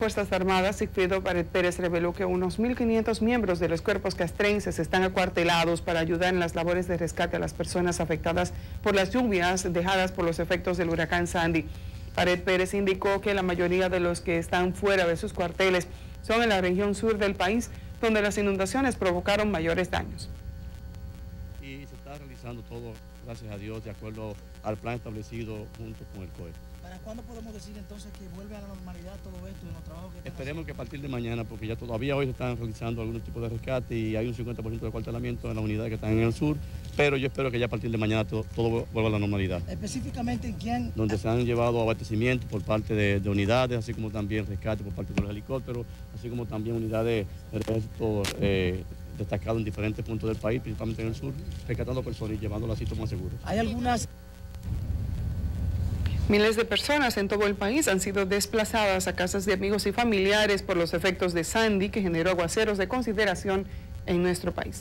Fuerzas Armadas, Sigfrido Pérez reveló que unos 1.500 miembros de los cuerpos castrenses están acuartelados para ayudar en las labores de rescate a las personas afectadas por las lluvias dejadas por los efectos del huracán Sandy. Pared Pérez indicó que la mayoría de los que están fuera de sus cuarteles son en la región sur del país, donde las inundaciones provocaron mayores daños. Está realizando todo, gracias a Dios, de acuerdo al plan establecido junto con el COE. ¿Para cuándo podemos decir entonces que vuelve a la normalidad todo esto en los trabajos que Esperemos que a partir de mañana, porque ya todavía hoy se están realizando algunos tipos de rescate y hay un 50% de cuartelamiento en las unidades que están en el sur, pero yo espero que ya a partir de mañana todo, vuelva a la normalidad. ¿Específicamente en quién? Donde se han llevado abastecimiento por parte de, unidades, así como también rescate por parte de los helicópteros, así como también unidades de ejército eh, destacados en diferentes puntos del país, principalmente en el sur, rescatando personas y llevándolas a sitios más seguros. ¿Hay algunas Miles de personas en todo el país han sido desplazadas a casas de amigos y familiares por los efectos de Sandy que generó aguaceros de consideración en nuestro país.